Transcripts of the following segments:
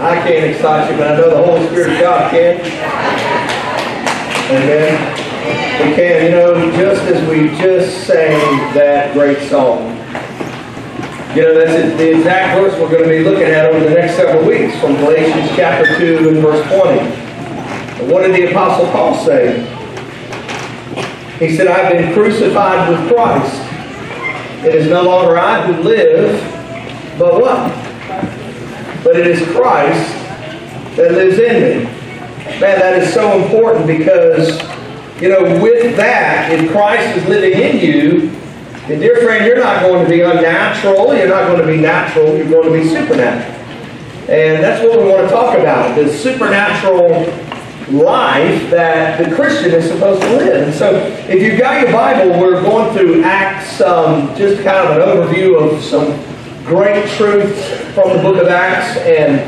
I can't excite you, but I know the Holy Spirit of God can. Amen. We can, you know, just as we just sang that great song. You know, that's the exact verse we're going to be looking at over the next several weeks from Galatians chapter 2 and verse 20. And what did the Apostle Paul say? He said, I've been crucified with Christ. It is no longer I who live, but what? But it is Christ that lives in me. Man, that is so important because, you know, with that, if Christ is living in you, and dear friend, you're not going to be unnatural, you're not going to be natural, you're going to be supernatural. And that's what we want to talk about, the supernatural life that the Christian is supposed to live. And so if you've got your Bible, we're going through Acts, um, just kind of an overview of some great truth from the book of Acts. And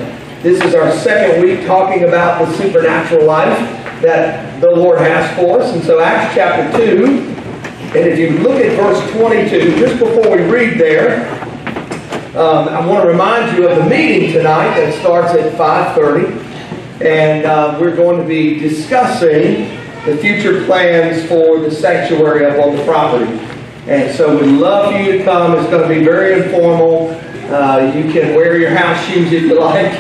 this is our second week talking about the supernatural life that the Lord has for us. And so Acts chapter 2, and if you look at verse 22, just before we read there, um, I want to remind you of the meeting tonight that starts at 5.30. And uh, we're going to be discussing the future plans for the sanctuary up on the property. And so we'd love for you to come. It's going to be very informal. Uh, you can wear your house shoes if you like.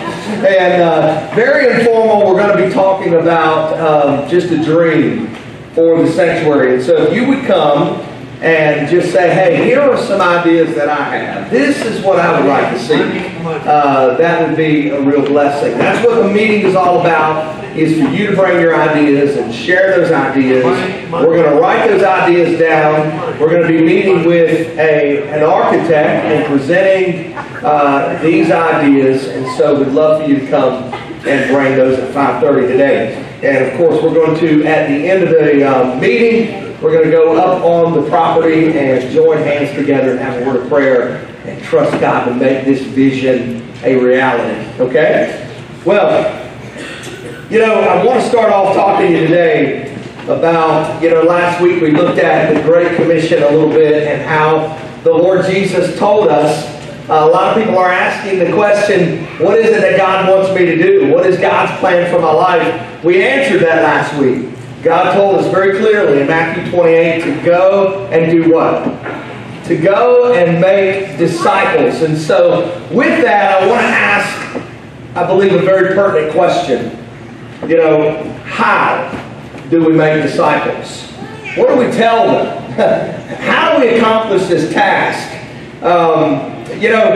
And uh, very informal, we're going to be talking about um, just a dream for the sanctuary. And so if you would come and just say, hey, here are some ideas that I have. This is what I would like to see. Uh, that would be a real blessing. That's what the meeting is all about, is for you to bring your ideas and share those ideas. We're going to write those ideas down. We're going to be meeting with a, an architect and presenting uh, these ideas. And so we'd love for you to come and bring those at 5.30 today. And of course, we're going to, at the end of the um, meeting, we're going to go up on the property and join hands together and have a word of prayer and trust God to make this vision a reality. Okay? Well, you know, I want to start off talking to you today about, you know, last week we looked at the Great Commission a little bit and how the Lord Jesus told us. Uh, a lot of people are asking the question, what is it that God wants me to do? What is God's plan for my life? We answered that last week. God told us very clearly in Matthew 28 to go and do what? To go and make disciples. And so, with that, I want to ask, I believe, a very pertinent question. You know, how do we make disciples? What do we tell them? how do we accomplish this task? Um, you know,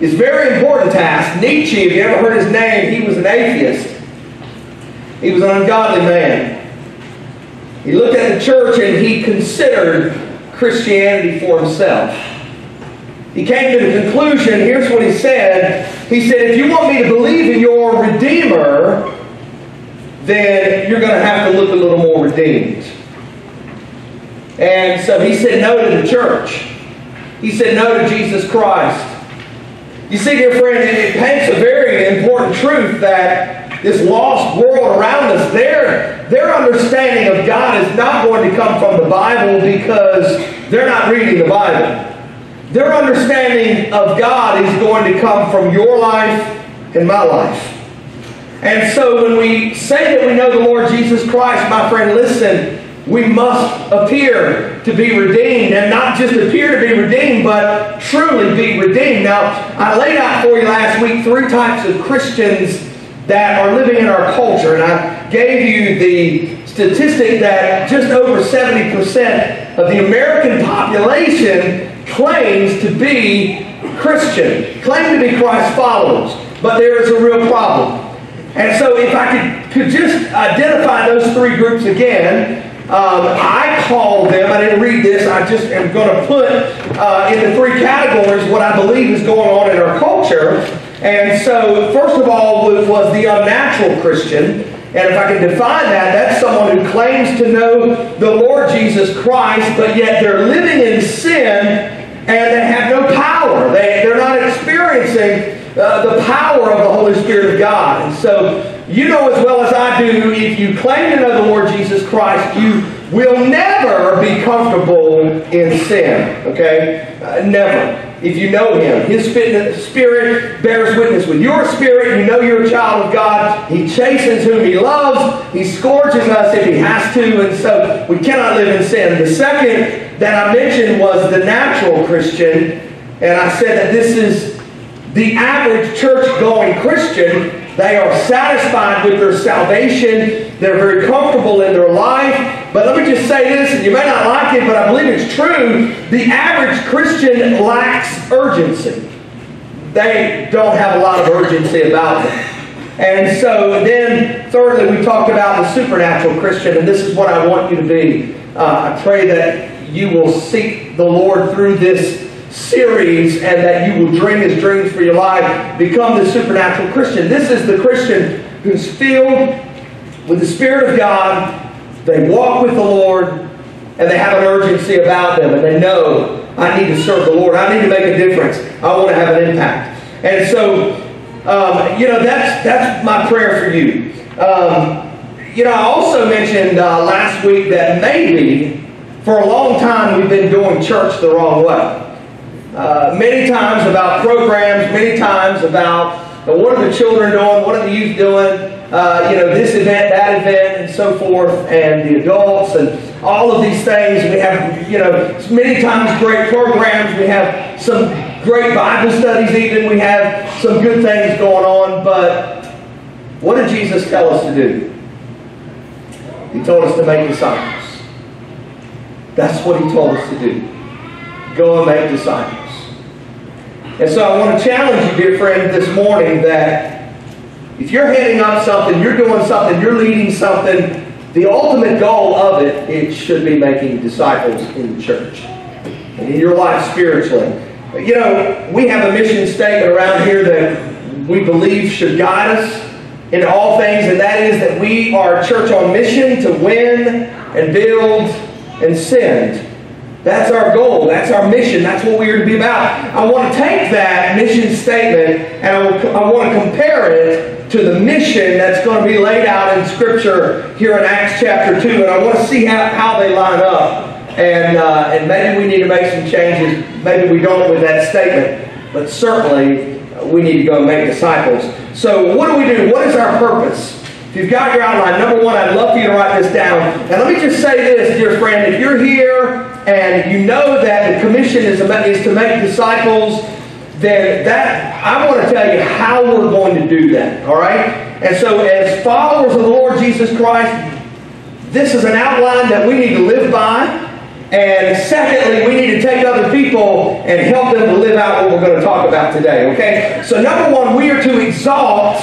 it's a very important task. Nietzsche, if you ever heard his name, he was an atheist. He was an ungodly man. He looked at the church and he considered Christianity for himself. He came to the conclusion, here's what he said. He said, if you want me to believe in your Redeemer, then you're going to have to look a little more redeemed. And so he said no to the church. He said no to Jesus Christ. You see, dear friend, it paints a very important truth that this lost world around us, their, their understanding of God is not going to come from the Bible because they're not reading the Bible. Their understanding of God is going to come from your life and my life. And so when we say that we know the Lord Jesus Christ, my friend, listen, we must appear to be redeemed and not just appear to be redeemed, but truly be redeemed. Now, I laid out for you last week three types of Christians that are living in our culture. And I gave you the statistic that just over 70% of the American population claims to be Christian, claim to be Christ followers. But there is a real problem. And so if I could, could just identify those three groups again, um, I call them, I didn't read this, I just am going to put uh, in the three categories what I believe is going on in our culture. And so, first of all, was the unnatural Christian. And if I can define that, that's someone who claims to know the Lord Jesus Christ, but yet they're living in sin and they have no power. They, they're not experiencing uh, the power of the Holy Spirit of God. And so, you know as well as I do, if you claim to know the Lord Jesus Christ, you will never be comfortable in sin. Okay? Uh, never. If you know Him, His Spirit bears witness with your spirit. You know you're a child of God. He chastens whom He loves. He scourges us if He has to. And so we cannot live in sin. The second that I mentioned was the natural Christian. And I said that this is the average church going Christian they are satisfied with their salvation. They're very comfortable in their life. But let me just say this, and you may not like it, but I believe it's true. The average Christian lacks urgency. They don't have a lot of urgency about them. And so then, thirdly, we talked about the supernatural Christian, and this is what I want you to be. Uh, I pray that you will seek the Lord through this series and that you will dream his dreams for your life, become the supernatural Christian. This is the Christian who's filled with the Spirit of God. They walk with the Lord and they have an urgency about them and they know I need to serve the Lord. I need to make a difference. I want to have an impact. And so, um, you know, that's, that's my prayer for you. Um, you know, I also mentioned uh, last week that maybe for a long time we've been doing church the wrong way. Uh, many times about programs, many times about uh, what are the children doing, what are the youth doing, uh, you know, this event, that event, and so forth, and the adults, and all of these things. We have, you know, many times great programs. We have some great Bible studies, even. We have some good things going on, but what did Jesus tell us to do? He told us to make disciples. That's what he told us to do. Go and make disciples. And so I want to challenge you, dear friend, this morning that if you're heading up something, you're doing something, you're leading something, the ultimate goal of it, it should be making disciples in the church and in your life spiritually. You know, we have a mission statement around here that we believe should guide us in all things, and that is that we are a church on mission to win and build and send. That's our goal. That's our mission. That's what we are to be about. I want to take that mission statement and I, want to compare it to the mission that's going to be laid out in Scripture here in Acts chapter 2. And I want to see how, how they line up. And, uh, and maybe we need to make some changes. Maybe we don't with that statement. But certainly we need to go and make disciples. So what do we do? What is our purpose? If you've got your outline, number one, I'd love for you to write this down. And let me just say this, dear friend. If you're here and you know that the commission is, is to make disciples, then that I want to tell you how we're going to do that. All right? And so, as followers of the Lord Jesus Christ, this is an outline that we need to live by. And secondly, we need to take other people and help them to live out what we're going to talk about today. Okay? So, number one, we are to exalt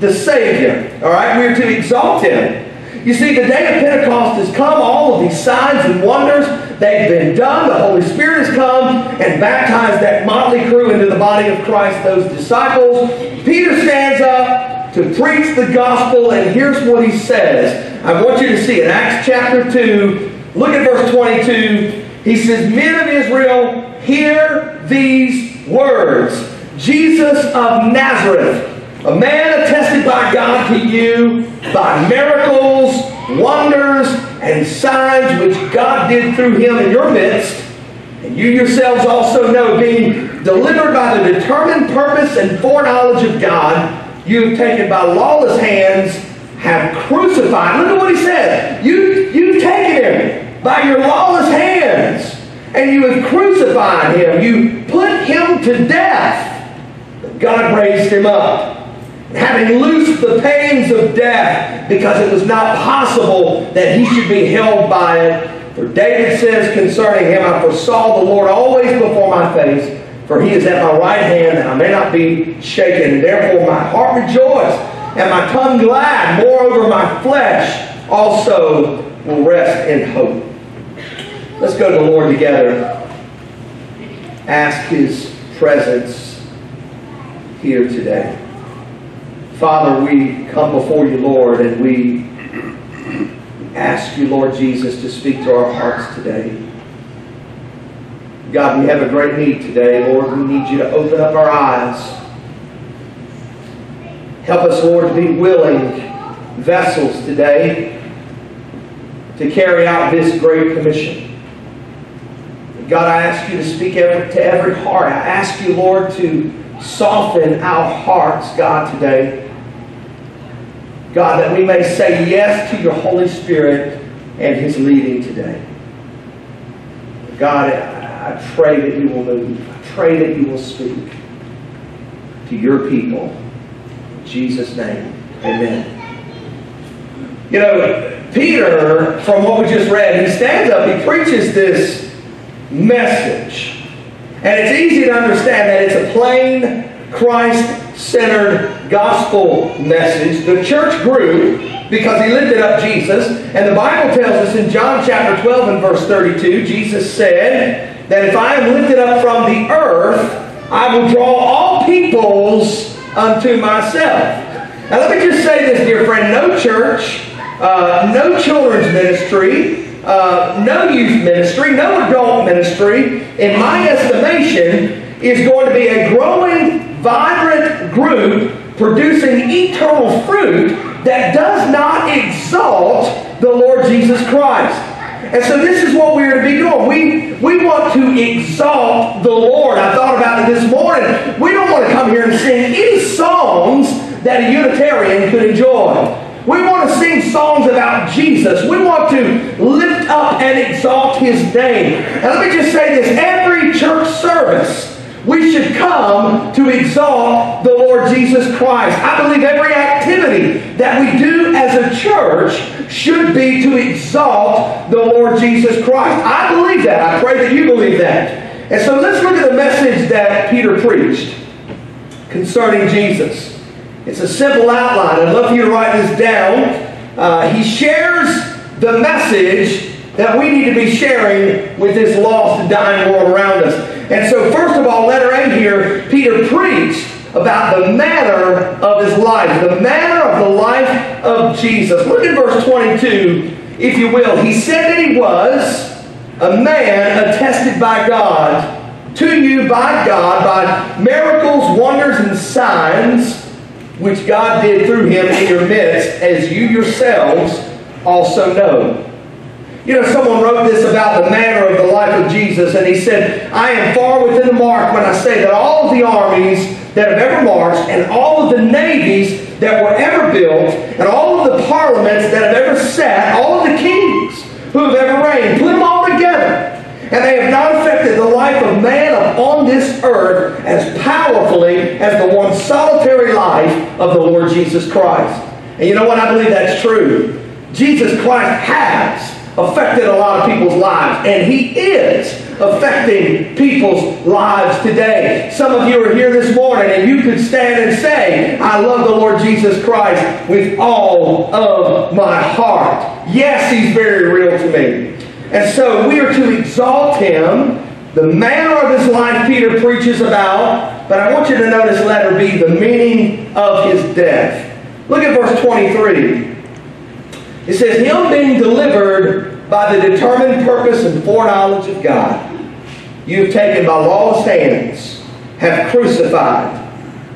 the Savior. All right? We are to exalt Him. You see, the day of Pentecost has come. All of these signs and wonders, they've been done. The Holy Spirit has come and baptized that motley crew into the body of Christ, those disciples. Peter stands up to preach the gospel, and here's what he says. I want you to see in Acts chapter 2, look at verse 22. He says, Men of Israel, hear these words Jesus of Nazareth a man attested by God to you by miracles, wonders, and signs which God did through him in your midst. And you yourselves also know, being delivered by the determined purpose and foreknowledge of God, you have taken by lawless hands, have crucified. Look at what he said. You, you've taken him by your lawless hands, and you have crucified him. You put him to death. God raised him up having loosed the pains of death, because it was not possible that he should be held by it. For David says concerning him, I foresaw the Lord always before my face, for he is at my right hand, and I may not be shaken. Therefore my heart rejoiced, and my tongue glad. Moreover, my flesh also will rest in hope. Let's go to the Lord together. Ask his presence here today. Father, we come before you, Lord, and we ask you, Lord Jesus, to speak to our hearts today. God, we have a great need today, Lord. We need you to open up our eyes. Help us, Lord, to be willing vessels today. to carry out this great commission. God, I ask you to speak to every heart. I ask you, Lord, to soften our hearts, God, today. God, that we may say yes to your Holy Spirit and his leading today. God, I pray that you will move. I pray that you will speak to your people. In Jesus' name, amen. You know, Peter, from what we just read, he stands up, he preaches this message. And it's easy to understand that it's a plain, Christ centered gospel message. The church grew because he lifted up Jesus. And the Bible tells us in John chapter 12 and verse 32, Jesus said that if I am lifted up from the earth, I will draw all peoples unto myself. Now let me just say this, dear friend. No church, uh, no children's ministry, uh, no youth ministry, no adult ministry, in my estimation, is going to be a growing, vibrant group producing eternal fruit that does not exalt the Lord Jesus Christ. And so this is what we're to be doing. We, we want to exalt the Lord. I thought about it this morning. We don't want to come here and sing any songs that a Unitarian could enjoy. We want to sing songs about Jesus. We want to lift up and exalt his name. And let me just say this every church service, we should come to exalt the Lord Jesus Christ. I believe every activity that we do as a church should be to exalt the Lord Jesus Christ. I believe that. I pray that you believe that. And so let's look at the message that Peter preached concerning Jesus. It's a simple outline. I'd love for you to write this down. Uh, he shares the message that we need to be sharing with this lost and dying world around us. And so, first of all, letter A here, Peter preached about the manner of his life, the manner of the life of Jesus. Look at verse 22, if you will. He said that he was a man attested by God to you by God by miracles, wonders, and signs which God did through him in your midst, as you yourselves also know. You know, someone wrote this about the manner of the life of Jesus, and he said, I am far within the mark when I say that all of the armies that have ever marched, and all of the navies that were ever built, and all of the parliaments that have ever sat, all of the kings who have ever reigned, put them all together and they have not affected the life of man upon this earth as powerfully as the one solitary life of the Lord Jesus Christ. And you know what? I believe that's true. Jesus Christ has affected a lot of people's lives, and He is affecting people's lives today. Some of you are here this morning, and you could stand and say, I love the Lord Jesus Christ with all of my heart. Yes, He's very real to me. And so we are to exalt him. The manner of his life Peter preaches about, but I want you to notice letter B, the meaning of his death. Look at verse 23. It says, Him being delivered by the determined purpose and foreknowledge of God, you have taken by lawless hands, have crucified,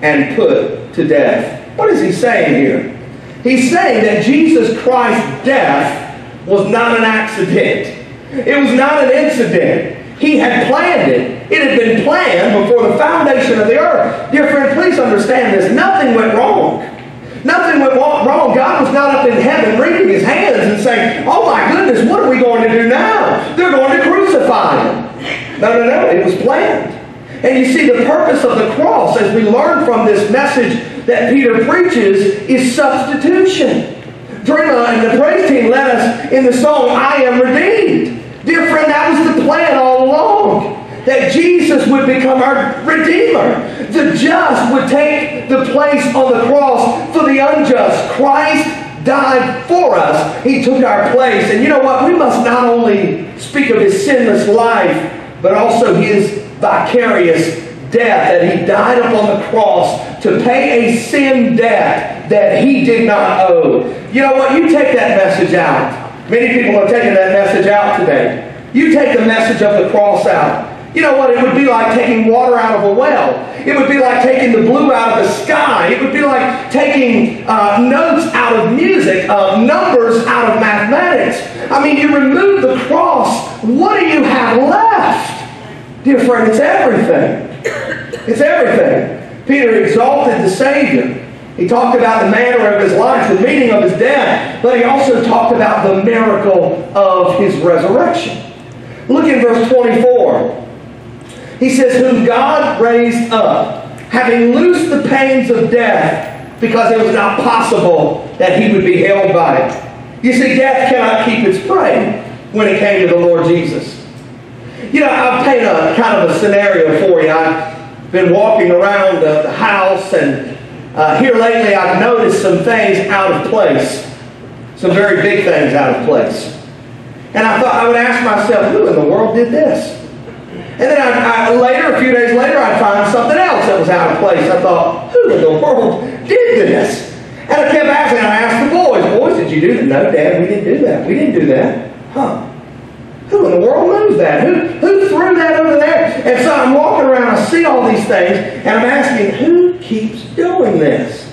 and put to death. What is he saying here? He's saying that Jesus Christ's death was not an accident. It was not an incident. He had planned it. It had been planned before the foundation of the earth. Dear friend, please understand this. Nothing went wrong. Nothing went wrong. God was not up in heaven wringing his hands and saying, Oh my goodness, what are we going to do now? They're going to crucify him. No, no, no. It was planned. And you see, the purpose of the cross, as we learn from this message that Peter preaches, is substitution. Dreamer and the praise team led us in the song, I Am Redeemed. Dear friend, that was the plan all along. That Jesus would become our Redeemer. The just would take the place on the cross for the unjust. Christ died for us. He took our place. And you know what? We must not only speak of his sinless life, but also his vicarious death, that he died upon the cross to pay a sin debt that he did not owe. You know what? You take that message out. Many people are taking that message out today. You take the message of the cross out. You know what? It would be like taking water out of a well. It would be like taking the blue out of the sky. It would be like taking uh, notes out of music, uh, numbers out of mathematics. I mean, you remove the cross, what do you have left? Dear friend, it's everything. It's everything. Peter exalted the Savior. He talked about the manner of his life, the meaning of his death, but he also talked about the miracle of his resurrection. Look in verse 24. He says, Whom God raised up, having loosed the pains of death, because it was not possible that he would be held by it. You see, death cannot keep its prey when it came to the Lord Jesus. You know, I'll paint a kind of a scenario for you. I've been walking around the, the house, and uh, here lately I've noticed some things out of place. Some very big things out of place. And I thought I would ask myself, who in the world did this? And then I, I, later, a few days later, I'd find something else that was out of place. I thought, who in the world did this? And I kept asking, I asked the boys, boys, did you do that? No, Dad, we didn't do that. We didn't do that. Huh. Who in the world knows that? Who, who threw that over there? And so I'm walking around, I see all these things, and I'm asking, who keeps doing this?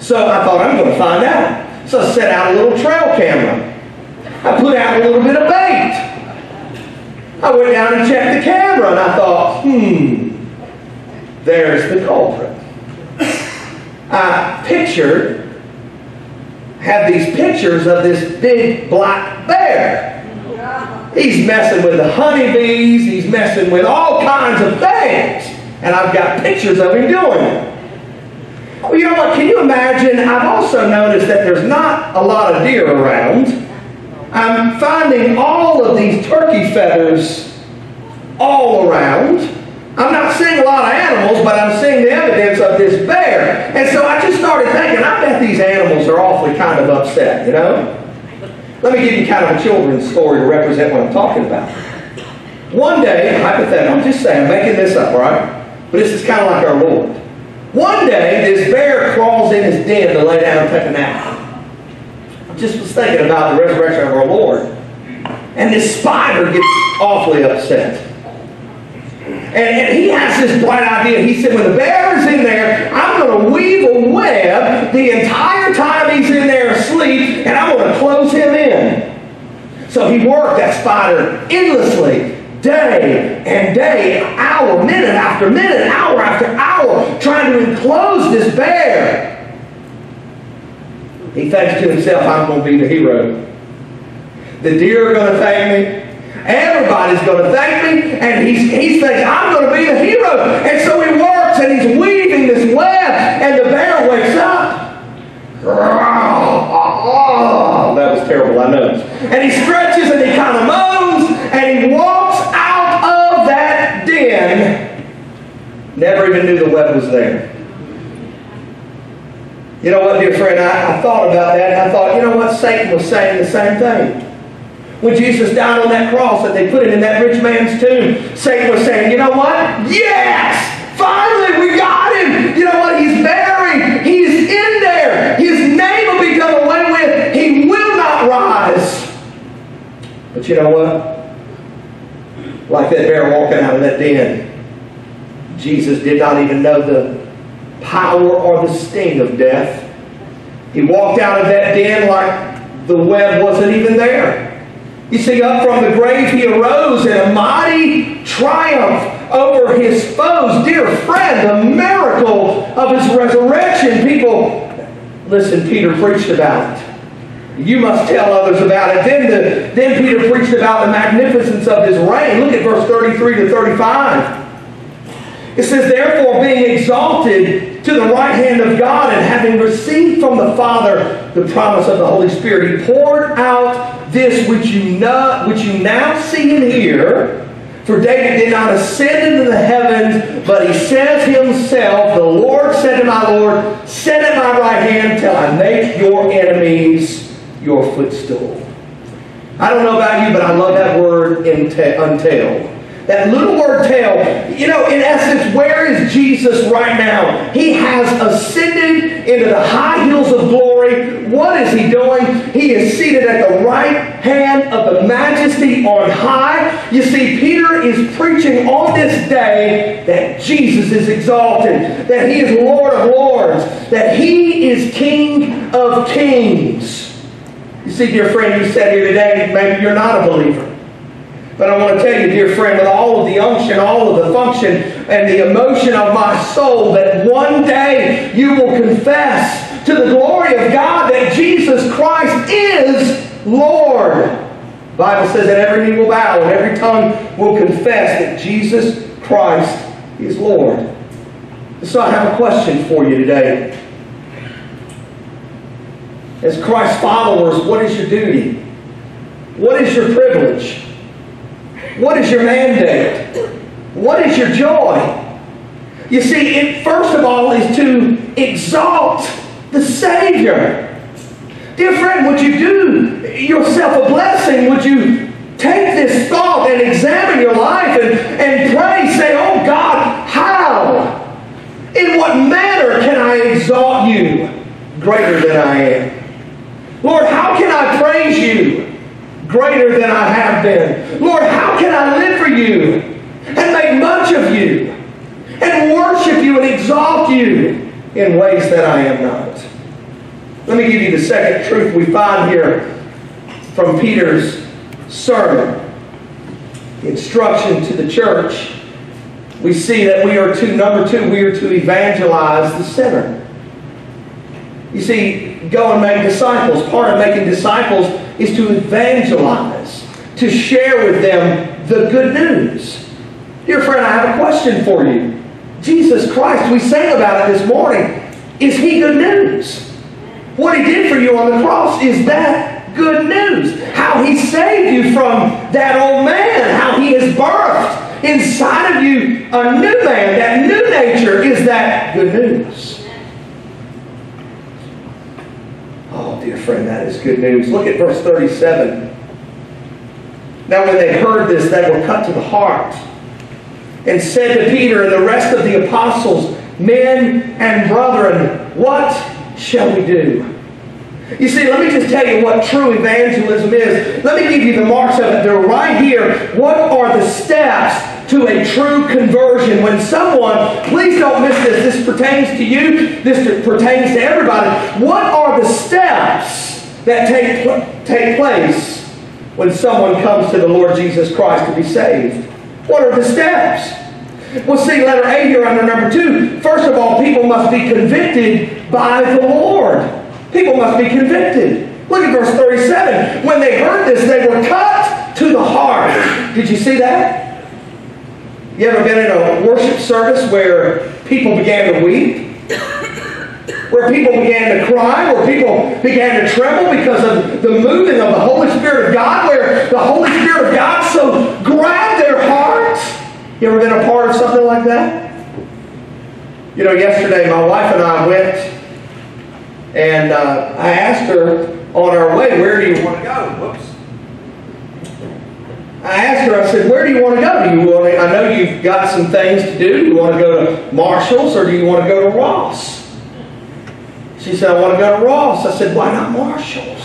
So I thought, I'm going to find out. So I set out a little trail camera. I put out a little bit of bait. I went down and checked the camera and I thought, hmm, there's the culprit. I pictured, had these pictures of this big black bear. He's messing with the honeybees, he's messing with all kinds of things. And I've got pictures of him doing it. Well, you know what? Can you imagine? I've also noticed that there's not a lot of deer around. I'm finding all of these turkey feathers all around. I'm not seeing a lot of animals, but I'm seeing the evidence of this bear. And so I just started thinking, I bet these animals are awfully kind of upset, you know? Let me give you kind of a children's story to represent what I'm talking about. One day, hypothetical, I'm just saying, I'm making this up, right? But this is kind of like our Lord. One day, this bear crawls in his den to lay down and take a nap just was thinking about the resurrection of our Lord. And this spider gets awfully upset. And, and, he has this bright idea. He said, when the bear is in there, I'm going to weave a web the entire time he's in there asleep, and I'm going to close him in. So he worked that spider endlessly, day and day, hour, minute after minute, hour after hour, trying to enclose this bear. He thinks to himself, I'm going to be the hero. The deer are going to thank me. Everybody's going to thank me. And he's, he thinks, I'm going to be the hero. And so he works and he's weaving this web. And the bear wakes up. Oh, that was terrible, I know. And he stretches and he kind of moans and he walks out of that den. Never even knew the web was there. You know what, dear friend, I, I thought about that and I thought, you know what, Satan was saying the same thing. When Jesus died on that cross and they put it in that rich man's tomb, Satan was saying, you know what? Yes! Finally, we got him! You know what? He's buried. He's in there. His name will be done away with. He will not rise. But you know what? Like that bear walking out of that den, Jesus did not even know the power or the sting of death. He walked out of that den like the web wasn't even there. You see, up from the grave he arose in a mighty triumph over his foes. Dear friend, the miracle of his resurrection. People, listen, Peter preached about it. You must tell others about it. Then, the, then Peter preached about the magnificence of his reign. Look at verse 33 to 35. It says, Therefore, being exalted to the right hand of God and having received from the Father the promise of the Holy Spirit, he poured out this which you, know, which you now see and hear. For David did not ascend into the heavens, but he says himself, The Lord said to my Lord, Sit at my right hand till I make your enemies your footstool. I don't know about you, but I love that word until. That little word tell, you know, in essence, where is Jesus right now? He has ascended into the high hills of glory. What is he doing? He is seated at the right hand of the majesty on high. You see, Peter is preaching on this day that Jesus is exalted, that he is Lord of lords, that he is King of kings. You see, dear friend, you sat here today, maybe you're not a believer. But I want to tell you, dear friend, with all of the unction, all of the function, and the emotion of my soul, that one day you will confess to the glory of God that Jesus Christ is Lord. The Bible says that every knee will bow and every tongue will confess that Jesus Christ is Lord. So I have a question for you today. As Christ's followers, what is your duty? What is your privilege? What is your mandate? What is your joy? You see, it first of all is to exalt the Savior. Dear friend, would you do yourself a blessing? Would you take this thought and examine your life and, and pray? Say, Oh God, how? In what manner can I exalt you greater than I am? Lord, how can I praise you greater than I have been? Lord, how can I live for you and make much of you and worship you and exalt you in ways that I am not? Let me give you the second truth we find here from Peter's sermon. Instruction to the church. We see that we are to, number two, we are to evangelize the sinner. You see, go and make disciples. Part of making disciples is to evangelize, to share with them the good news. Dear friend, I have a question for you. Jesus Christ, we sang about it this morning. Is he good news? What he did for you on the cross is that good news. How he saved you from that old man, how he has birthed inside of you a new man. That new nature is that good news. Oh, dear friend, that is good news. Look at verse 37. Now, when they heard this, they were cut to the heart and said to Peter and the rest of the apostles, Men and brethren, what shall we do? You see, let me just tell you what true evangelism is. Let me give you the marks of it. They're right here. What are the steps to a true conversion? When someone, please don't miss this, this pertains to you, this pertains to everybody. What are the steps that take, take place when someone comes to the Lord Jesus Christ to be saved? What are the steps? Well, see, letter A here under number two. First of all, people must be convicted by the Lord. People must be convicted. Look at verse 37. When they heard this, they were cut to the heart. Did you see that? You ever been in a worship service where people began to weep? Where people began to cry, where people began to tremble because of the moving of the Holy Spirit of God, where the Holy Spirit of God so grabbed their hearts? You ever been a part of something like that? You know, yesterday my wife and I went and uh, I asked her on our way, where do you want to go? Whoops. I asked her, I said, where do you want to go? Do you want to, I know you've got some things to do. Do you want to go to Marshall's or do you want to go to Ross? She said, I want to go to Ross. I said, why not Marshall's?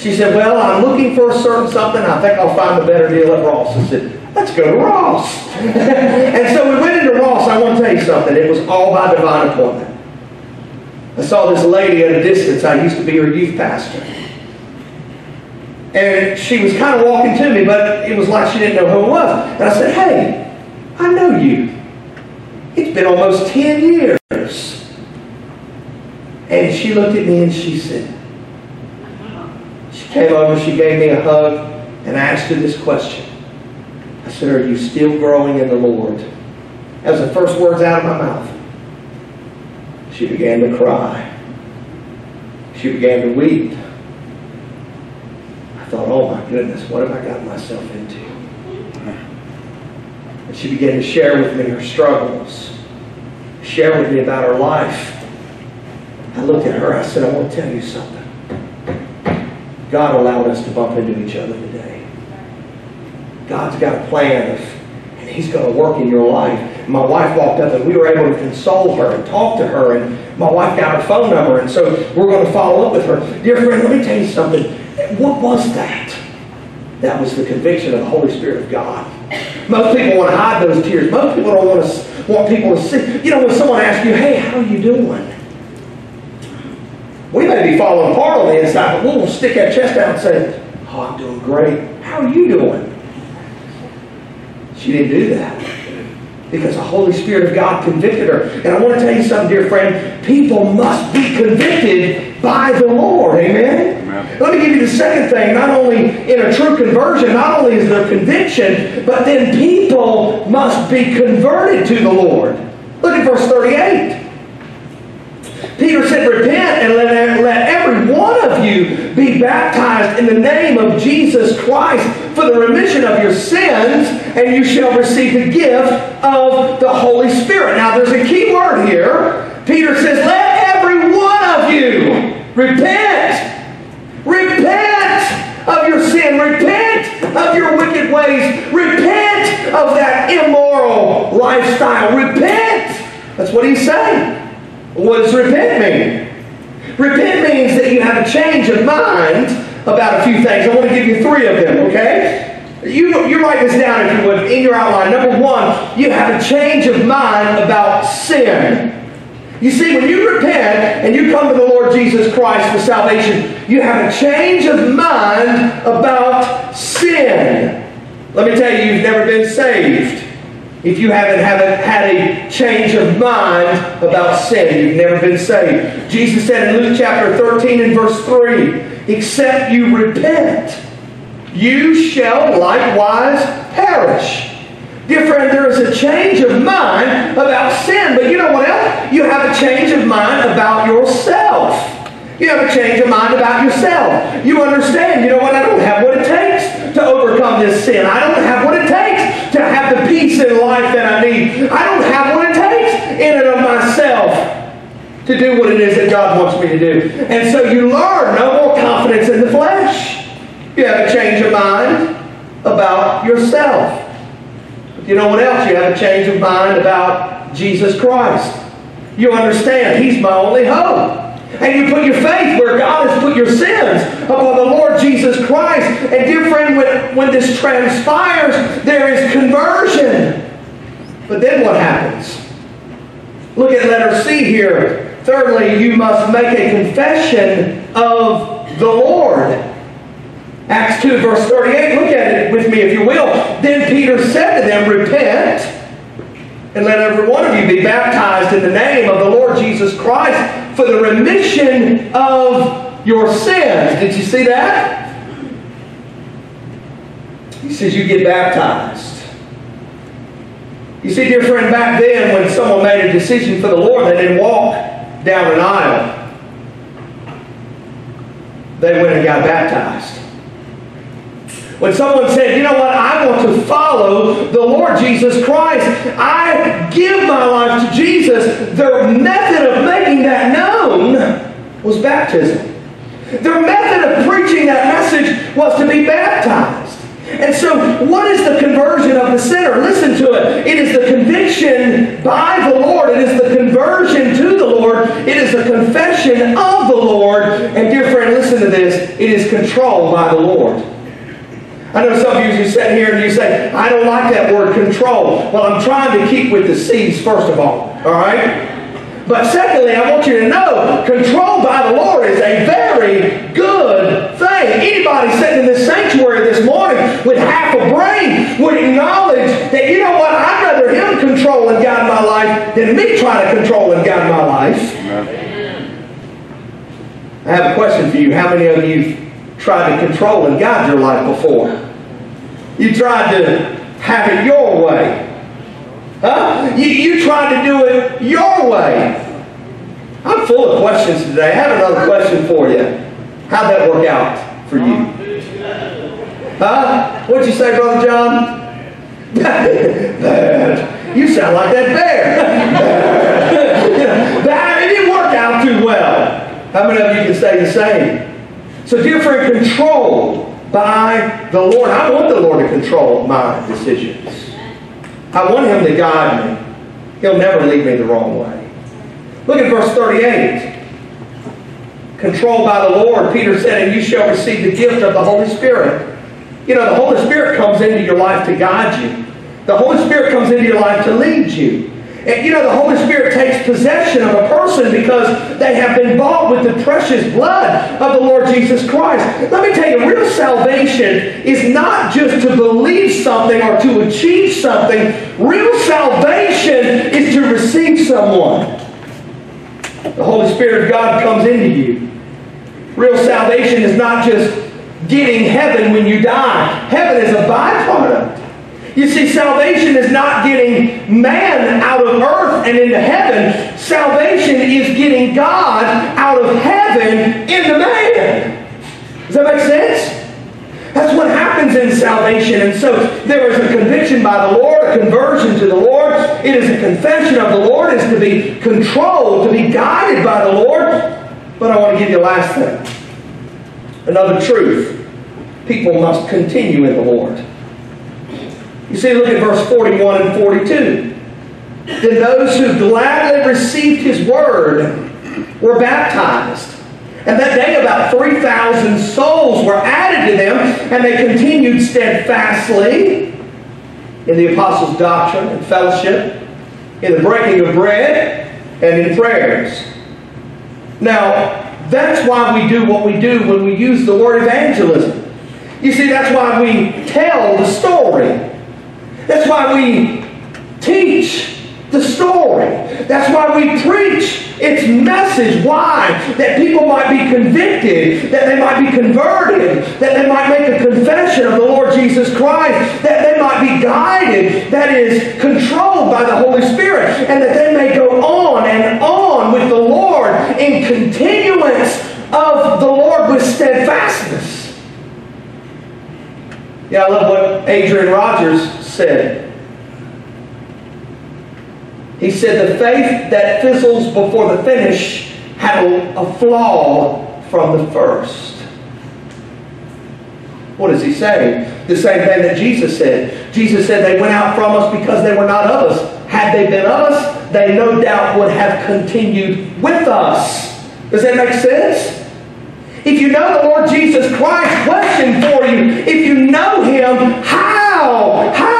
She said, well, I'm looking for a certain something. I think I'll find a better deal at Ross. I said, let's go to Ross. and so we went into Ross. I want to tell you something. It was all by divine appointment. I saw this lady at a distance. I used to be her youth pastor. And she was kind of walking to me, but it was like she didn't know who I was. And I said, Hey, I know you. It's been almost 10 years. And she looked at me and she said, She came over, she gave me a hug, and I asked her this question. I said, Are you still growing in the Lord? That was the first words out of my mouth. She began to cry. She began to weep. I thought, oh my goodness, what have I got myself into? And she began to share with me her struggles, share with me about her life. I looked at her, I said, I want to tell you something. God allowed us to bump into each other today. God's got a plan of and He's going to work in your life. My wife walked up and we were able to console her and talk to her. And my wife got her phone number. And so we're going to follow up with her. Dear friend, let me tell you something. What was that? That was the conviction of the Holy Spirit of God. Most people want to hide those tears. Most people don't want to want people to see. You know, when someone asks you, "Hey, how are you doing?" We may be falling apart on the inside, but we'll stick our chest out and say, "Oh, I'm doing great. How are you doing?" She didn't do that because the Holy Spirit of God convicted her. And I want to tell you something, dear friend. People must be convicted by the Lord. Amen? Let me give you the second thing. Not only in a true conversion, not only is there conviction, but then people must be converted to the Lord. Look at verse 38. Peter said, Repent and let, let every one of you be baptized in the name of Jesus Christ for the remission of your sins, and you shall receive the gift of the Holy Spirit. Now, there's a key word here. Peter says, Let every one of you. Repent Repent of your wicked ways. Repent of that immoral lifestyle. Repent. That's what he's saying. What does repent mean? Repent means that you have a change of mind about a few things. I want to give you three of them, okay? You, you write this down if you would in your outline. Number one, you have a change of mind about sin. You see, when you repent and you come to the Lord Jesus Christ for salvation, you have a change of mind about sin. Let me tell you, you've never been saved if you haven't, haven't had a change of mind about sin, you've never been saved. Jesus said in Luke chapter 13 and verse 3 Except you repent, you shall likewise perish. Dear friend, there is a change of mind about sin, but you know what else? You have a change of mind about yourself. You have a change of mind about yourself. You understand, you know what? I don't have what it takes to overcome this sin. I don't have what it takes to have the peace in life that I need. I don't have what it takes in and of myself to do what it is that God wants me to do. And so you learn no more confidence in the flesh. You have a change of mind about yourself. You know what else? You have a change of mind about Jesus Christ. You understand He's my only hope. And you put your faith where God has put your sins upon the Lord Jesus Christ. And dear friend, when, when this transpires, there is conversion. But then what happens? Look at letter C here. Thirdly, you must make a confession of the Lord. Acts 2, verse 38. Look at it with me, if you will. Then Peter said to them, Repent, and let every one of you be baptized in the name of the Lord Jesus Christ for the remission of your sins. Did you see that? He says you get baptized. You see, dear friend, back then when someone made a decision for the Lord, they didn't walk down an aisle. They went and got baptized. When someone said, you know what, I want to follow the Lord Jesus Christ, I give my life to Jesus, their method of making that known was baptism. Their method of preaching that message was to be baptized. And so, what is the conversion of the sinner? Listen to it. It is the conviction by the Lord. It is the conversion to the Lord. It is the confession of the Lord. And, dear friend, listen to this. It is controlled by the Lord. I know some of you who sit here and you say, I don't like that word control. Well, I'm trying to keep with the C's, first of all. All right? But secondly, I want you to know control by the Lord is a very good thing. Anybody sitting in this sanctuary this morning with half a brain would acknowledge that, you know what, I'd rather Him control and guide my life than me try to control and guide my life. I have a question for you. How many of you tried to control and guide your life before. You tried to have it your way. Huh? You, you tried to do it your way. I'm full of questions today. I have another question for you. How'd that work out for you? Huh? What'd you say, Brother John? You sound like that bear. It didn't work out too well. How many of you can say the same? So different control by the Lord. I want the Lord to control my decisions. I want Him to guide me. He'll never lead me the wrong way. Look at verse 38. Controlled by the Lord, Peter said, and you shall receive the gift of the Holy Spirit. You know, the Holy Spirit comes into your life to guide you. The Holy Spirit comes into your life to lead you. And you know, the Holy Spirit takes possession of a person because they have been bought with the precious blood of the Lord Jesus Christ. Let me tell you, real salvation is not just to believe something or to achieve something. Real salvation is to receive someone. The Holy Spirit of God comes into you. Real salvation is not just getting heaven when you die. Heaven is a byproduct. You see, salvation is not getting man out of earth and into heaven. Salvation is getting God out of heaven into man. Does that make sense? That's what happens in salvation. And so there is a conviction by the Lord, a conversion to the Lord. It is a confession of the Lord, is to be controlled, to be guided by the Lord. But I want to give you a last thing. Another truth. People must continue in the Lord. You see, look at verse 41 and 42. Then those who gladly received his word were baptized. And that day about 3,000 souls were added to them, and they continued steadfastly in the apostles' doctrine and fellowship, in the breaking of bread, and in prayers. Now, that's why we do what we do when we use the word evangelism. You see, that's why we tell the story. That's why we teach the story. That's why we preach its message. Why? That people might be convicted, that they might be converted, that they might make a confession of the Lord Jesus Christ, that they might be guided, that is, controlled by the Holy Spirit, and that they may go on and on with the Lord in continuance of the Lord with steadfastness. Yeah, I love what Adrian Rogers said. He said the faith that fizzles before the finish had a, flaw from the first. What is he saying? The same thing that Jesus said. Jesus said they went out from us because they were not of us. Had they been of us, they no doubt would have continued with us. Does that make sense? If you know the Lord Jesus Christ, question for you. If you know Him, how? How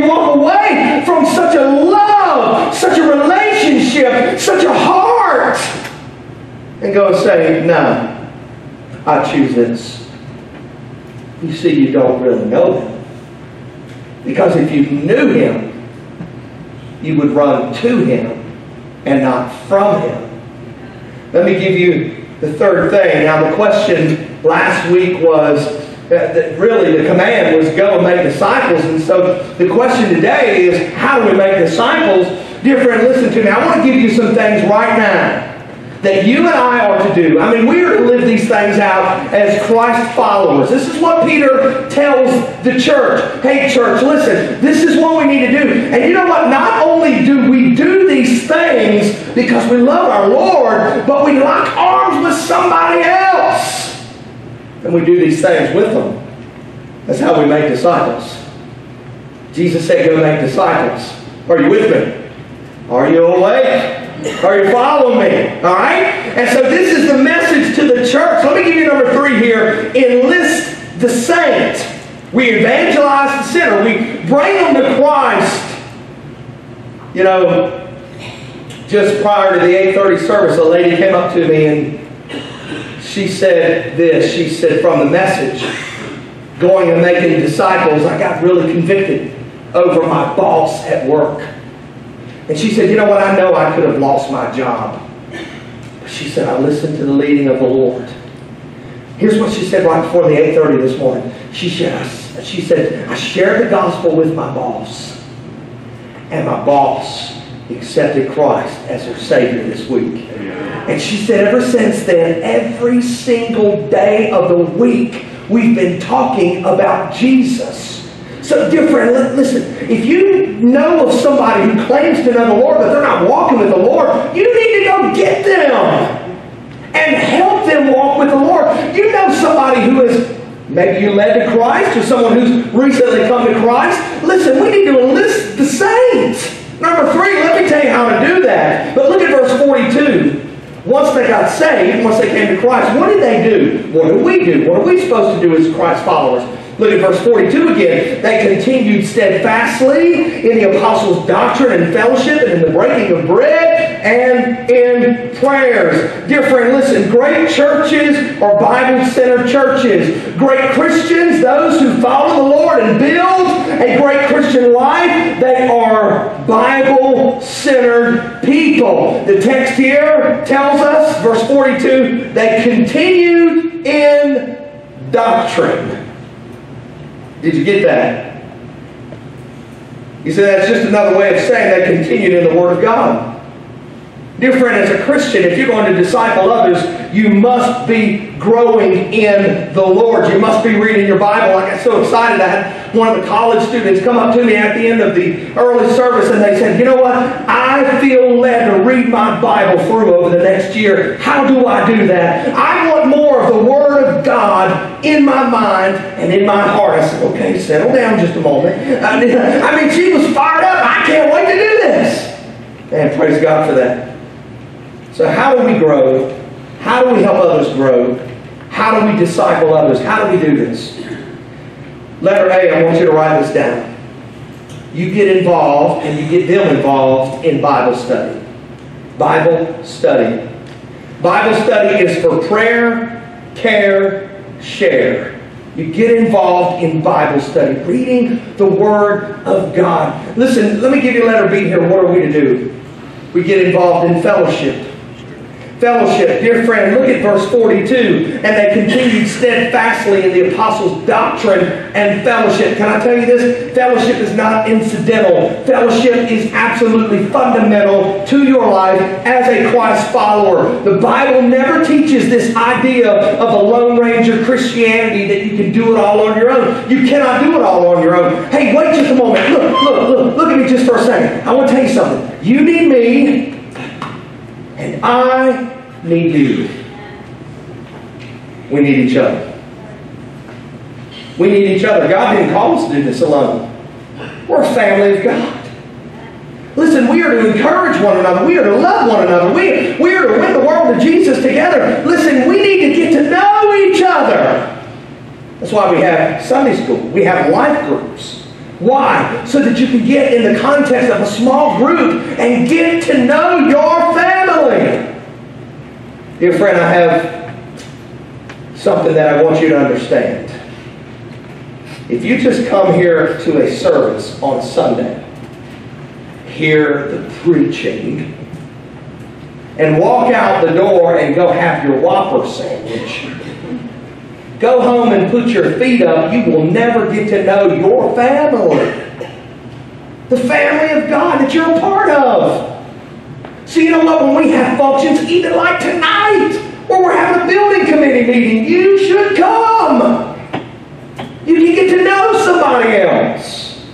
walk away from such a love, such a relationship, such a heart, and go and say, no, I choose this? You see, you don't really know Him. Because if you knew Him, you would run to Him and not from Him. Let me give you the third thing. Now, the question last week was that really the command was go and make disciples. And so the question today is how do we make disciples? Dear friend, listen to me. I want to give you some things right now that you and I are to do. I mean, we are to live these things out as Christ followers. This is what Peter tells the church. Hey, church, listen, this is what we need to do. And you know what? Not only do we do these things because we love our Lord, but we lock arms with somebody else. And we do these things with them. That's how we make disciples. Jesus said, go make disciples. Are you with me? Are you awake? Are you following me? All right? And so this is the message to the church. Let me give you number three here. Enlist the saint. We evangelize the sinner. We bring them to Christ. You know, just prior to the 8.30 service, a lady came up to me and she said this. She said, from the message, going and making disciples, I got really convicted over my boss at work. And she said, You know what? I know I could have lost my job. But she said, I listened to the leading of the Lord. Here's what she said right before the 8.30 this morning. She said, she said, I shared the gospel with my boss. And my boss accepted Christ as her Savior this week. And she said, ever since then, every single day of the week, we've been talking about Jesus. So, dear friend, listen, if you know of somebody who claims to know the Lord, but they're not walking with the Lord, you need to go get them and help them walk with the Lord. You know somebody who is maybe you led to Christ or someone who's recently come to Christ. Listen, we need to enlist the saints. Number three, let me tell you how to do that. But look at verse 42. Once they got saved, once they came to Christ, what did they do? What do we do? What are we supposed to do as Christ followers? Look at verse 42 again. They continued steadfastly in the apostles' doctrine and fellowship and in the breaking of bread and in prayers. Dear friend, listen, great churches are Bible-centered churches. Great Christians, those who follow the Lord and build a great Christian life, they are Bible-centered people. The text here tells us, verse 42, they continued in doctrine. Did you get that? He said that's just another way of saying they continued in the Word of God. Dear friend, as a Christian, if you're going to disciple others, you must be growing in the Lord. You must be reading your Bible. I got so excited. I had one of the college students come up to me at the end of the early service and they said, You know what? I feel led to read my Bible through over the next year. How do I do that? I want more of the Word of God in my mind and in my heart. I said, Okay, settle down just a moment. I mean, she was fired up. I can't wait to do this. And praise God for that. So, how do we grow? How do we help others grow? How do we disciple others? How do we do this? Letter A, I want you to write this down. You get involved and you get them involved in Bible study. Bible study. Bible study is for prayer, care, share. You get involved in Bible study, reading the Word of God. Listen, let me give you letter B here. What are we to do? We get involved in fellowship fellowship. Dear friend, look at verse 42. And they continued steadfastly in the apostles' doctrine and fellowship. Can I tell you this? Fellowship is not incidental. Fellowship is absolutely fundamental to your life as a Christ follower. The Bible never teaches this idea of a Lone Ranger Christianity that you can do it all on your own. You cannot do it all on your own. Hey, wait just a moment. Look, look, look, look at me just for a second. I want to tell you something. You need me and I need you. We need each other. We need each other. God didn't call us to do this alone. We're a family of God. Listen, we are to encourage one another. We are to love one another. We, we are to win the world to Jesus together. Listen, we need to get to know each other. That's why we have Sunday school. We have life groups. Why? So that you can get in the context of a small group and get to know your family. Dear friend, I have something that I want you to understand. If you just come here to a service on Sunday, hear the preaching, and walk out the door and go have your Whopper sandwich, Go home and put your feet up. You will never get to know your family. The family of God that you're a part of. So you know what? When we have functions, even like tonight, where we're having a building committee meeting, you should come. You can get to know somebody else.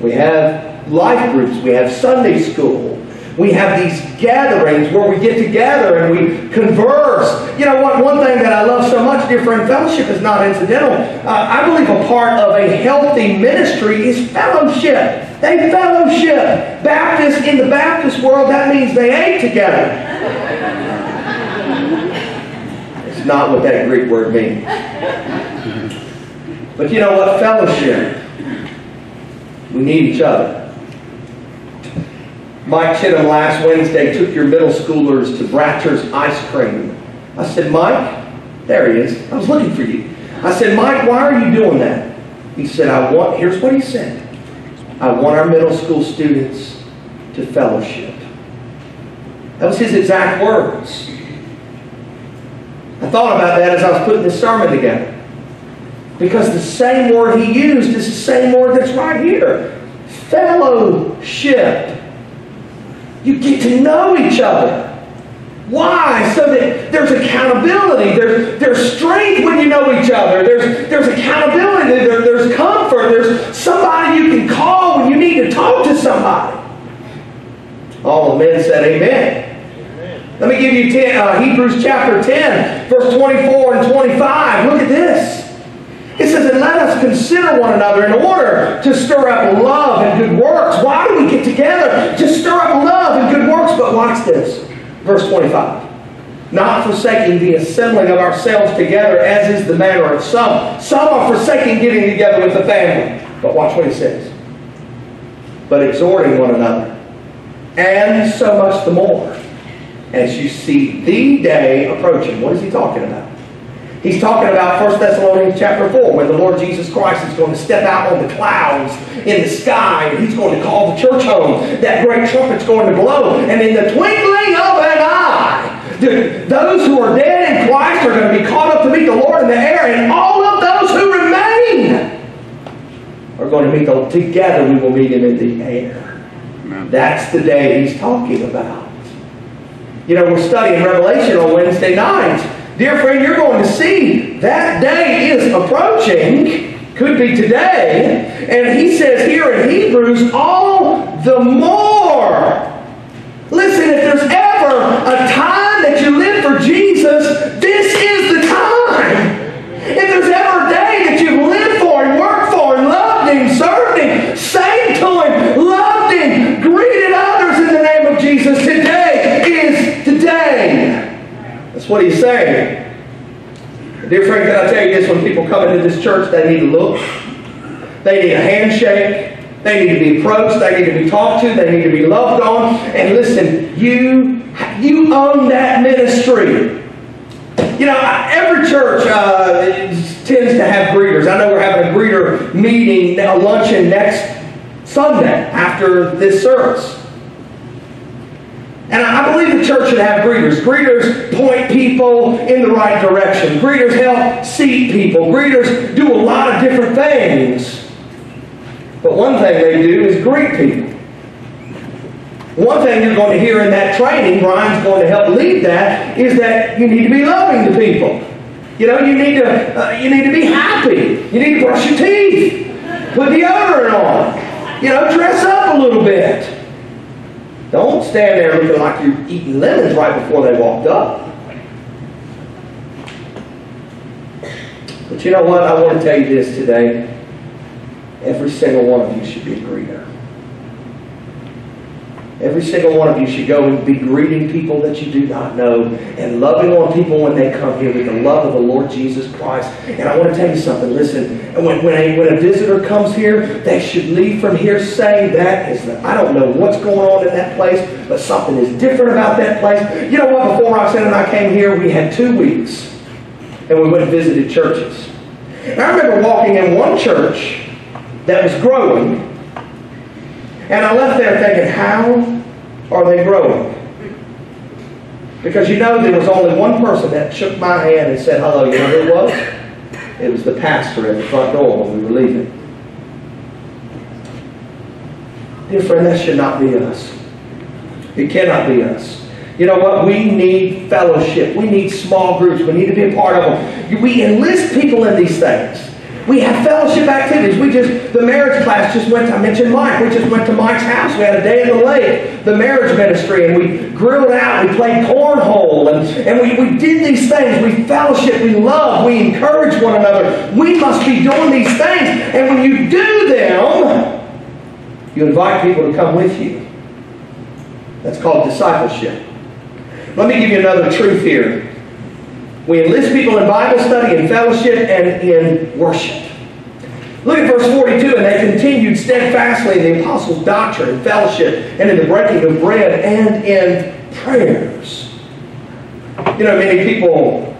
We have life groups. We have Sunday school. We have these gatherings where we get together and we converse. You know what? One thing that I love so much, dear friend, fellowship is not incidental. Uh, I believe a part of a healthy ministry is fellowship. They fellowship. Baptists in the Baptist world, that means they ate together. it's not what that Greek word means. But you know what? Fellowship. We need each other. Mike Chittum last Wednesday took your middle schoolers to Bratcher's Ice Cream. I said, Mike, there he is. I was looking for you. I said, Mike, why are you doing that? He said, I want, here's what he said. I want our middle school students to fellowship. That was his exact words. I thought about that as I was putting this sermon together. Because the same word he used is the same word that's right here. Fellowship. You get to know each other. Why? So that there's accountability, there's, there's strength when you know each other, there's, there's accountability, there, there's comfort, there's somebody you can call when you need to talk to somebody. All the men said, Amen. Amen. Let me give you 10, uh, Hebrews chapter 10, verse 24 and 25. Look at this. It says, and let us consider one another in order to stir up love and good works. Why do we get together? To stir up love and good works. But watch this. Verse 25. not forsaking the assembling of ourselves together, as is the manner of some. Some are forsaking getting together with the family. But watch what he says. But exhorting one another, and so much the more, as you see the day approaching. What is he talking about? He's talking about 1 Thessalonians chapter 4, when the Lord Jesus Christ is going to step out on the clouds in the sky, and he's going to call the church home. That great trumpet's going to blow, and in the twinkling of an eye, those who are dead in Christ are going to be caught up to meet the Lord in the air, and all of those who remain are going to meet the together we will meet him in the air. Amen. That's the day he's talking about. You know, we're studying Revelation on Wednesday nights. Dear friend, you're going to see that day is approaching, could be today, and he says here in Hebrews, all the more. Listen, if there's ever a time that you live for Jesus, this is the time. If there's ever a day that you've lived for and worked for and loved Him, served Him, sang to Him, loved Him, greeted others in the name of Jesus, today is today. That's what he's saying. Dear friend, can I tell you this? When people come into this church, they need to look. They need a handshake. They need to be approached. They need to be talked to. They need to be loved on. And listen, you, you own that ministry. You know, every church uh, tends to have greeters. I know we're having a greeter meeting, a luncheon next Sunday after this service. And I believe the church should have greeters. Greeters point people in the right direction. Greeters help seat people. Greeters do a lot of different things. But one thing they do is greet people. One thing you're going to hear in that training, Brian's going to help lead that, is that you need to be loving to people. You know, you need to uh, you need to be happy. You need to brush your teeth, put the deodorant on. You know, dress up a little bit. Don't stand there looking like you're eating lemons right before they walked up. But you know what? I want to tell you this today. Every single one of you should be a greeter. Every single one of you should go and be greeting people that you do not know and loving on people when they come here with the love of the Lord Jesus Christ. And I want to tell you something. Listen, when, when, a, when a visitor comes here, they should leave from here saying that is, the, I don't know what's going on in that place, but something is different about that place. You know what? Before Roxanne and I came here, we had two weeks and we went and visited churches. And I remember walking in one church that was growing and I left there thinking, how are they growing? Because you know there was only one person that shook my hand and said hello. You know who it was? It was the pastor at the front door when we were leaving. Dear friend, that should not be us. It cannot be us. You know what? We need fellowship. We need small groups. We need to be a part of them. We enlist people in these things. We have fellowship activities. We just, the marriage class just went, to, I mentioned Mike, we just went to Mike's house. We had a day in the lake, the marriage ministry, and we grilled out, we played cornhole, and, and we, we did these things. We fellowship, we love, we encourage one another. We must be doing these things. And when you do them, you invite people to come with you. That's called discipleship. Let me give you another truth here. We enlist people in Bible study, in fellowship, and in worship. Look at verse 42. And they continued steadfastly in the apostles' doctrine and fellowship, and in the breaking of bread, and in prayers. You know, many people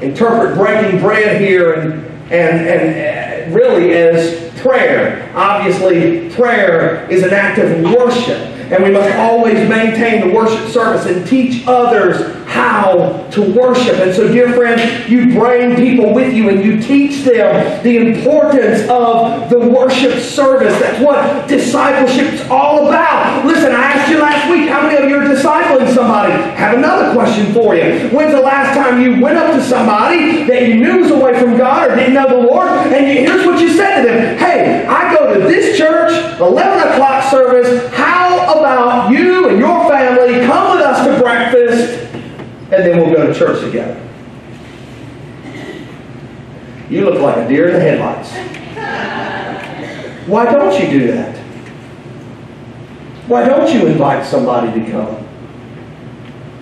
interpret breaking bread here and, and, and uh, really as prayer. Obviously, prayer is an act of worship. And we must always maintain the worship service and teach others how to worship. And so, dear friends, you bring people with you and you teach them the importance of the worship service. That's what discipleship is all about. Listen, I asked you last week how many of you are discipling somebody? Have another question for you. When's the last time you went up to somebody that you knew was away from God or didn't know the Lord? And here's what you said to them Hey, I go to this church, 11 o'clock service. How about you and your family come with us to breakfast and then we'll go to church together? You look like a deer in the headlights. Why don't you do that? Why don't you invite somebody to come?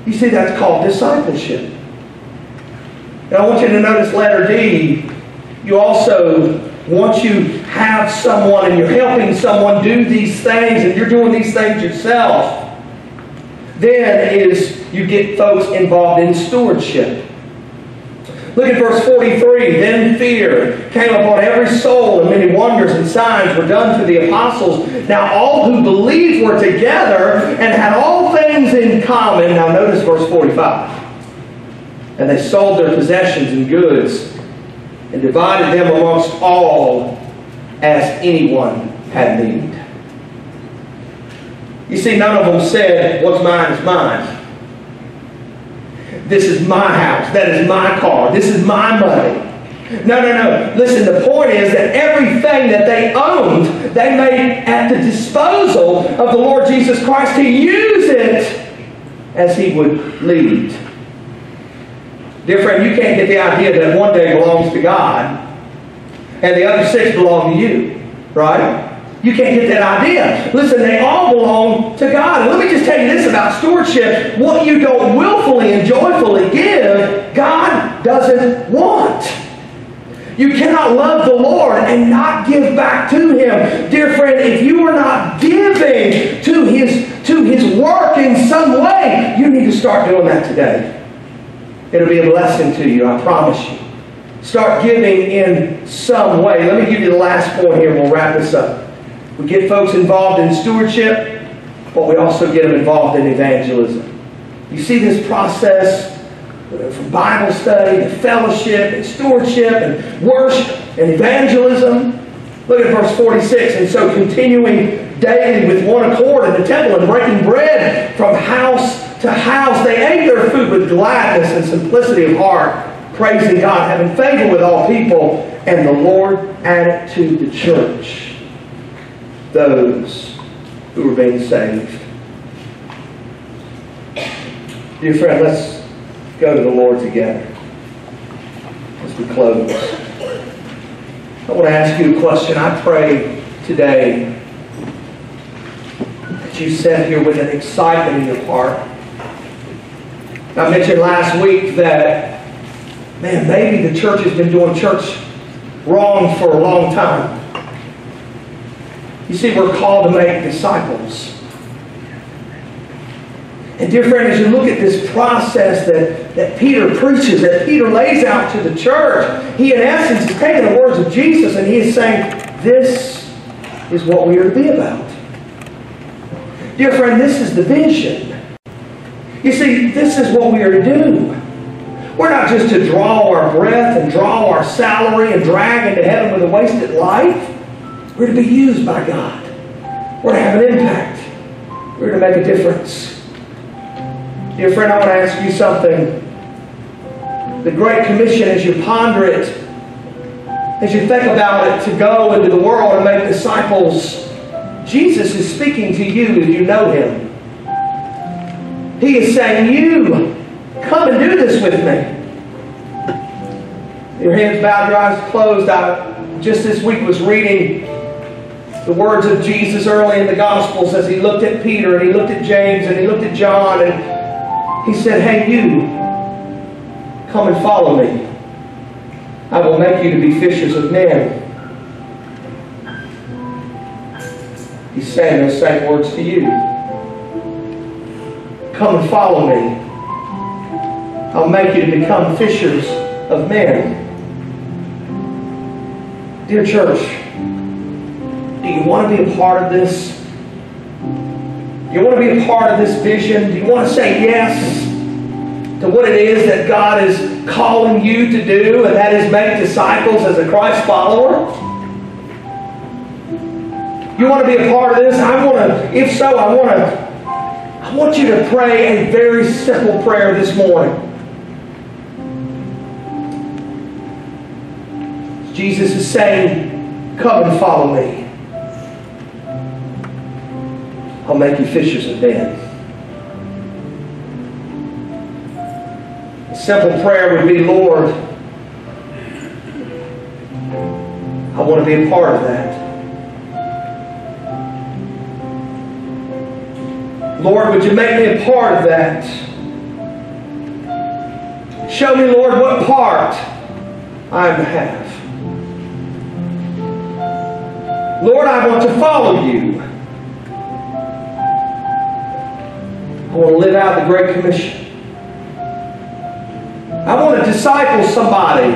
You see, that's called discipleship. And I want you to notice letter D. You also, once you have someone and you're helping someone do these things and you're doing these things yourself, then is you get folks involved in stewardship. Look at verse 43. Then fear came upon every soul, and many wonders and signs were done through the apostles. Now all who believed were together and had all things in common. Now notice verse 45. And they sold their possessions and goods and divided them amongst all as anyone had need. You see, none of them said, What's mine is mine. This is my house. That is my car. This is my money. No, no, no. Listen, the point is that everything that they owned, they made at the disposal of the Lord Jesus Christ to use it as He would lead. Dear friend, you can't get the idea that one day belongs to God and the other six belong to you, right? You can't get that idea. Listen, they all belong to God. And let me just tell you this about stewardship. What you don't willfully and joyfully give, God doesn't want. You cannot love the Lord and not give back to Him. Dear friend, if you are not giving to His, to His work in some way, you need to start doing that today. It'll be a blessing to you, I promise you. Start giving in some way. Let me give you the last point here we'll wrap this up. We get folks involved in stewardship, but we also get them involved in evangelism. You see this process from Bible study to fellowship and stewardship and worship and evangelism. Look at verse 46. And so continuing daily with one accord in the temple and breaking bread from house to house, they ate their food with gladness and simplicity of heart, praising God, having favor with all people, and the Lord added to the church those who were being saved. Dear friend, let's go to the Lord together as we close. I want to ask you a question. I pray today that you sit here with an excitement in your heart. I mentioned last week that, man, maybe the church has been doing church wrong for a long time. You see, we're called to make disciples. And dear friend, as you look at this process that, that Peter preaches, that Peter lays out to the church, he in essence is taking the words of Jesus and he is saying, this is what we are to be about. Dear friend, this is the vision. You see, this is what we are to do. We're not just to draw our breath and draw our salary and drag into heaven with a wasted life. We're to be used by God. We're to have an impact. We're to make a difference. Dear friend, I want to ask you something. The Great Commission, as you ponder it, as you think about it, to go into the world and make disciples, Jesus is speaking to you if you know Him. He is saying, You, come and do this with me. Your hands bowed, your eyes closed. I just this week was reading the words of Jesus early in the Gospels as he looked at Peter and he looked at James and he looked at John and he said, Hey, you, come and follow me. I will make you to be fishers of men. He's saying those same words to you. Come and follow me. I'll make you to become fishers of men. Dear church, do you want to be a part of this? Do you want to be a part of this vision? Do you want to say yes to what it is that God is calling you to do, and that is make disciples as a Christ follower? You want to be a part of this? I want to, if so, I want to I want you to pray a very simple prayer this morning. Jesus is saying, Come and follow me. I'll make you fishers of men. A simple prayer would be, Lord, I want to be a part of that. Lord, would you make me a part of that? Show me, Lord, what part I'm to have. Lord, I want to follow you. I want to live out the Great Commission. I want to disciple somebody.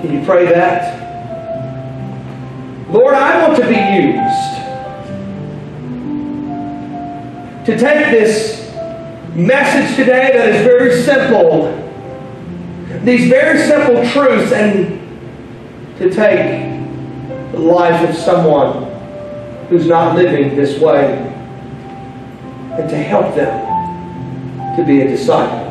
Can you pray that? Lord, I want to be used to take this message today that is very simple, these very simple truths, and to take the life of someone who's not living this way and to help them to be a disciple.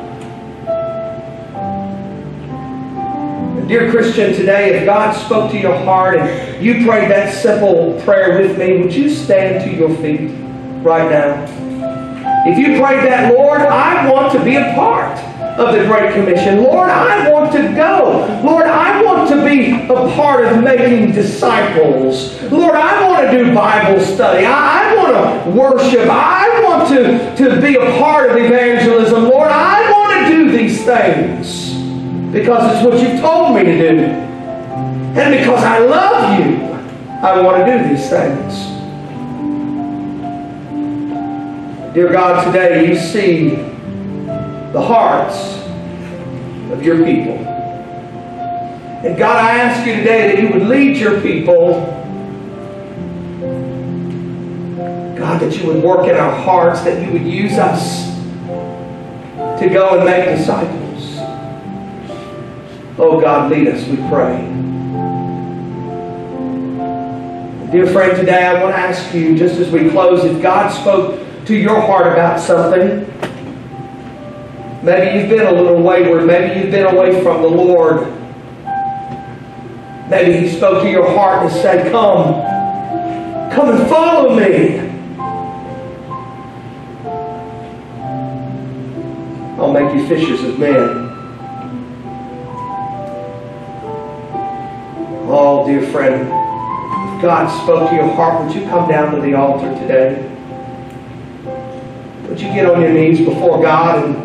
Dear Christian, today, if God spoke to your heart and you prayed that simple prayer with me, would you stand to your feet right now? If you prayed that, Lord, I want to be a part of the Great Commission. Lord, I want to go. Lord, I want to be a part of making disciples. Lord, I want to do Bible study. I, I want to worship. I want to, to be a part of evangelism. Lord, I want to do these things because it's what you've told me to do. And because I love you, I want to do these things. Dear God, today you see the hearts of your people. And God, I ask you today that you would lead your people. God, that you would work in our hearts, that you would use us to go and make disciples. Oh God, lead us, we pray. Dear friend, today I want to ask you, just as we close, if God spoke to your heart about something. Maybe you've been a little wayward. Maybe you've been away from the Lord. Maybe He spoke to your heart and said, Come, come and follow me. I'll make you fishers of men. Oh, dear friend, if God spoke to your heart, would you come down to the altar today? Would you get on your knees before God and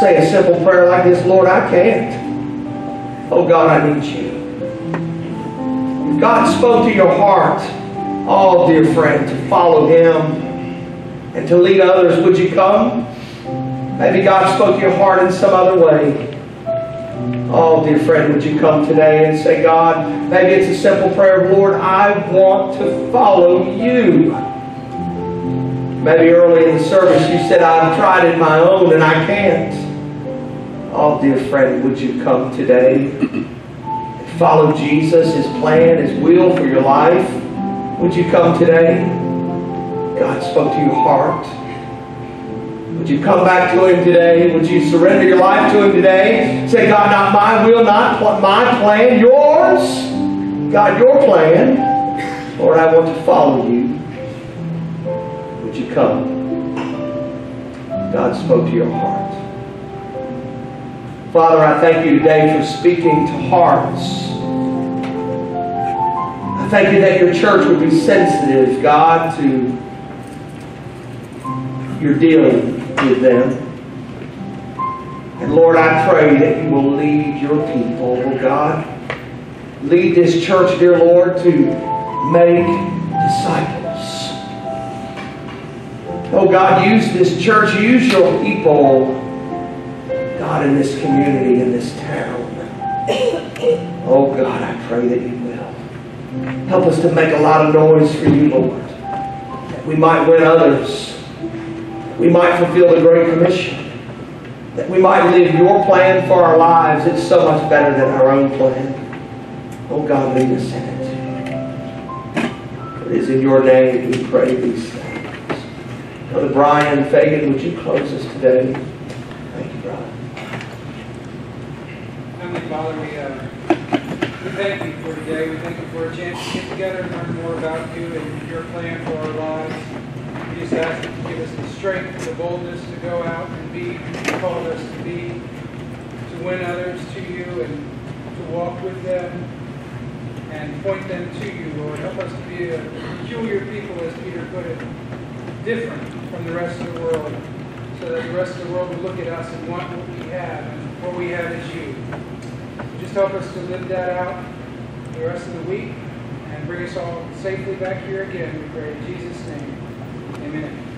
say a simple prayer like this Lord, I can't. Oh God, I need you. God spoke to your heart, oh dear friend, to follow Him and to lead others, would you come? Maybe God spoke to your heart in some other way. Oh, dear friend, would you come today and say, God, maybe it's a simple prayer, Lord, I want to follow you. Maybe early in the service you said, I've tried it my own and I can't. Oh, dear friend, would you come today? Follow Jesus, His plan, His will for your life. Would you come today? God spoke to your heart. Would you come back to Him today? Would you surrender your life to Him today? Say, God, not my will, not my plan, yours. God, your plan. Lord, I want to follow you you come? God spoke to your heart. Father, I thank you today for speaking to hearts. I thank you that your church would be sensitive, God, to your dealing with them. And Lord, I pray that you will lead your people, oh God. Lead this church, dear Lord, to make disciples. Oh God, use this church, use your people, God, in this community, in this town. Oh God, I pray that you will. Help us to make a lot of noise for you, Lord. That we might win others. We might fulfill the Great Commission. That we might live your plan for our lives. It's so much better than our own plan. Oh God, lead us in it. It is in your name we pray these things. Brother Brian Fagan, would you close us today? Thank you, brother. Heavenly Father, we, uh, we thank you for today. We thank you for a chance to get together and learn more about you and your plan for our lives. We just ask that you give us the strength and the boldness to go out and be who you called us to be, to win others to you and to walk with them and point them to you, Lord. Help us to be a peculiar people, as Peter put it, different from the rest of the world, so that the rest of the world will look at us and want what we have, and what we have is you. Just help us to live that out the rest of the week, and bring us all safely back here again, we pray in Jesus' name. Amen.